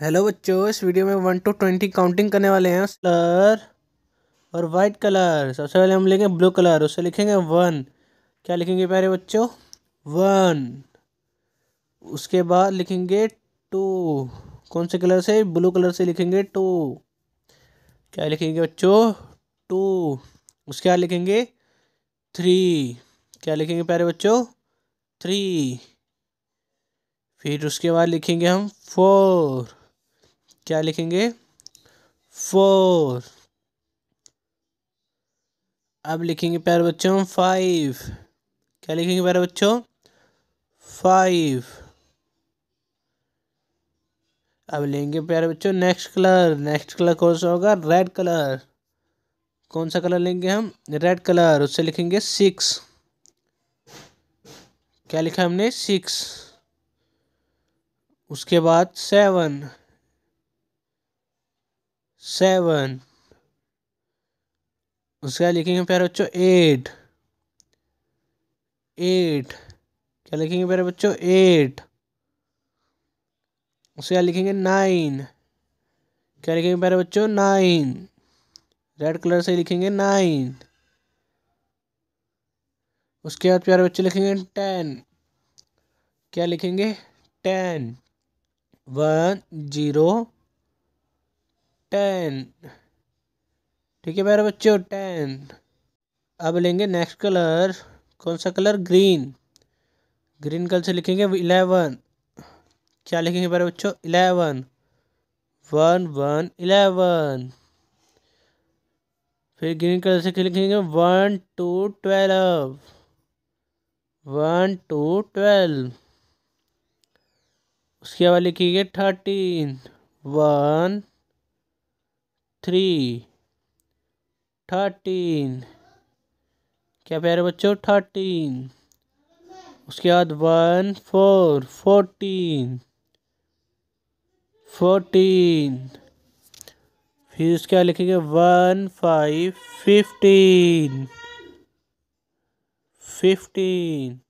Hello बच्चों, इस video में वन टू ट्वेंटी काउंटिंग करने वाले हैं। कलर और वाइट कलर सबसे पहले हम लेंगे ब्लू कलर उससे लिखेंगे वन क्या लिखेंगे प्यारे बच्चों? वन उसके बाद लिखेंगे टू कौन से कलर से? ब्लू कलर से लिखेंगे टू क्या लिखेंगे बच्चों? टू उसके बाद लिखेंगे थ्री क्या लिखेंगे प्यारे बच्चों? थ्री फिर उसके बाद लिखेंगे हम फोर क्या लिखेंगे? फोर। अब लिखेंगे प्यारे बच्चों, फाइव। क्या लिखेंगे प्यारे बच्चों? फाइव। अब लेंगे प्यारे बच्चों नेक्स्ट कलर। नेक्स्ट कलर कौन सा होगा? Red colour. कौन सा कलर लेंगे हम? Red colour. उससे लिखेंगे सिक्स। क्या लिखा हमने? सिक्स। उसके बाद सेवन। सेवन। उसके लिखेंगे प्यारे बच्चों एट। एट। क्या लिखेंगे प्यारे बच्चों? एट। उसके लिखेंगे नाइन। क्या लिखेंगे प्यारे बच्चों? नाइन। रेड कलर से लिखेंगे नाइन। उसके बाद प्यारे बच्चे लिखेंगे टेन। क्या लिखेंगे? टेन। वन, ज़ीरो टेन ठीक है प्यारे बच्चों टेन अब लेंगे नेक्स्ट कलर कौन सा कलर ग्रीन ग्रीन कलर से लिखेंगे इलेवन क्या लिखेंगे प्यारे बच्चों? इलेवन वन वन इलेवन फिर ग्रीन कलर से लिखेंगे? One two twelve one two twelve उसके बाद लिखिए थर्टीन वन थ्री थर्टीन क्या प्यारे बच्चों थर्टीन उसके बाद वन फोर फोर्टीन फोर्टीन फिर उसके बाद लिखेंगे वन फाइव फिफ्टीन फिफ्टीन